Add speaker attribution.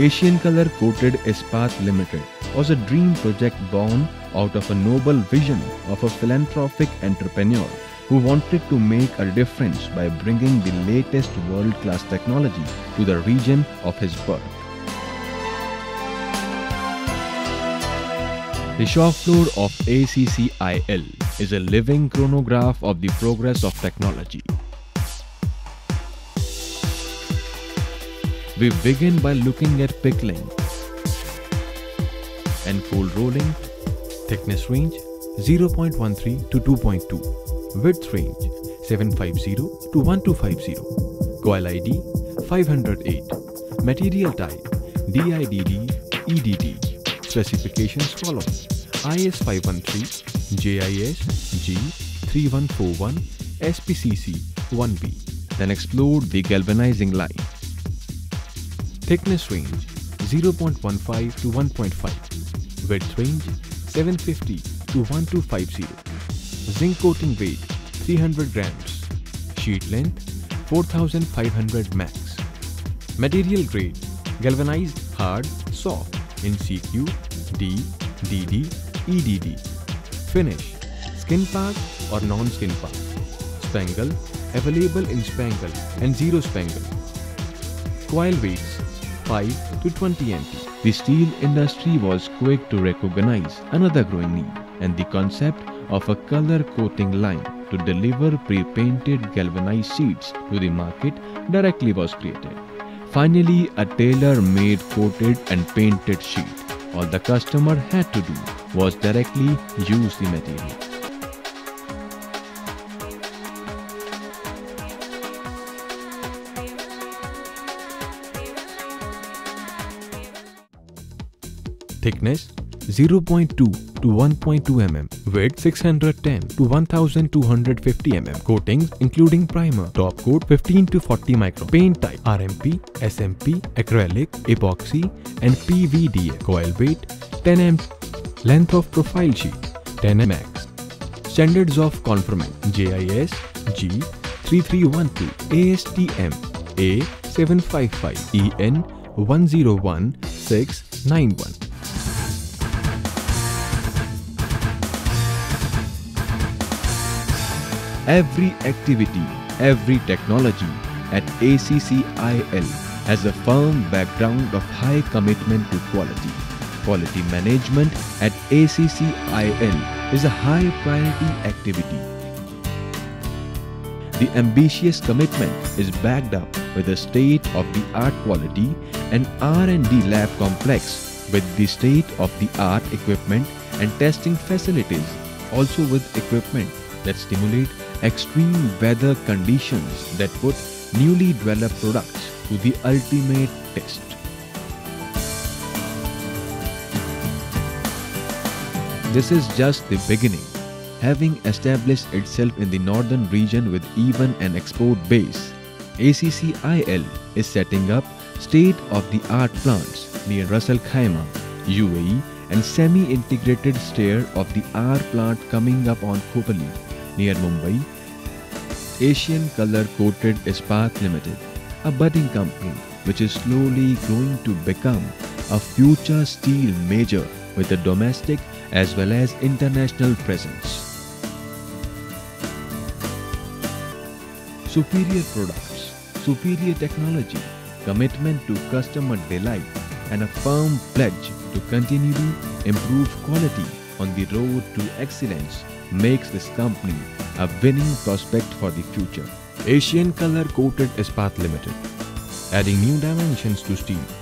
Speaker 1: Asian Color Coated Ispat Limited was a dream project born out of a noble vision of a philanthropic entrepreneur who wanted to make a difference by bringing the latest world-class technology to the region of his birth. The shop floor of ACCIL is a living chronograph of the progress of technology. We begin by looking at pickling and cold rolling, thickness range 0.13 to 2.2, width range 750 to 1250, coil ID 508, material type DIDD EDD. Specifications follow IS 513, JIS G3141, SPCC 1B. Then explode the galvanizing line. Thickness range 0.15 to 1.5. Width range 750 to 1250. Zinc coating weight 300 grams. Sheet length 4500 max. Material grade galvanized hard soft in CQ, D, DD, EDD. Finish skin pass or non-skin pass. Spangle available in spangle and zero spangle. Coil weights 5 to 20 MT. The steel industry was quick to recognize another growing need and the concept of a color coating line to deliver pre-painted galvanized sheets to the market directly was created. Finally, a tailor-made coated and painted sheet. All the customer had to do was directly use the material. Thickness 0.2 to 1.2 mm, width 610 to 1250 mm, coatings including primer, top coat 15 to 40 micron, paint type RMP, SMP, acrylic, epoxy and PVDA, coil weight 10 mm, length of profile sheet 10 max, standards of conformance JIS G3312, ASTM A755, EN 101691. Every activity, every technology at ACCIL has a firm background of high commitment to quality. Quality management at ACCIL is a high priority activity. The ambitious commitment is backed up with a state-of-the-art quality and R&D lab complex with the state-of-the-art equipment and testing facilities, also with equipment that stimulate extreme weather conditions that put newly developed products to the ultimate test. This is just the beginning. Having established itself in the northern region with even an export base, ACCIL is setting up state-of-the-art plants near Ras Al Khaimah, UAE and semi-integrated state-of-the-art plant coming up on Khopoli near Mumbai, Asian Color Coated Ispat Limited, a budding company which is slowly growing to become a future steel major with a domestic as well as international presence. Superior products, superior technology, commitment to customer delight and a firm pledge to continue to improve quality on the road to excellence makes this company a winning prospect for the future. Asian Color Coated Ispat Limited, adding new dimensions to steel